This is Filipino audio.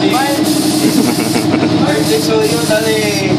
Ay, so yun, dali.